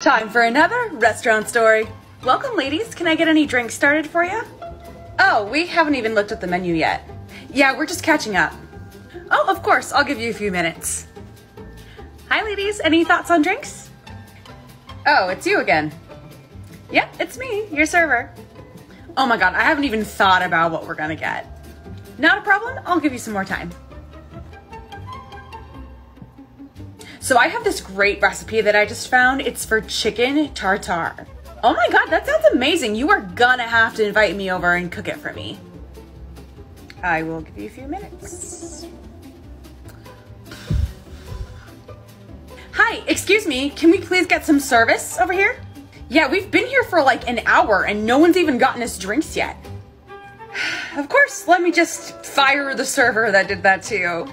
Time for another restaurant story. Welcome, ladies. Can I get any drinks started for you? Oh, we haven't even looked at the menu yet. Yeah, we're just catching up. Oh, of course. I'll give you a few minutes. Hi, ladies. Any thoughts on drinks? Oh, it's you again. Yep, it's me, your server. Oh my god, I haven't even thought about what we're gonna get. Not a problem. I'll give you some more time. So I have this great recipe that I just found. It's for chicken tartare. Oh my god, that sounds amazing. You are gonna have to invite me over and cook it for me. I will give you a few minutes. Hi, excuse me. Can we please get some service over here? Yeah, we've been here for like an hour and no one's even gotten us drinks yet. Of course, let me just fire the server that did that to you.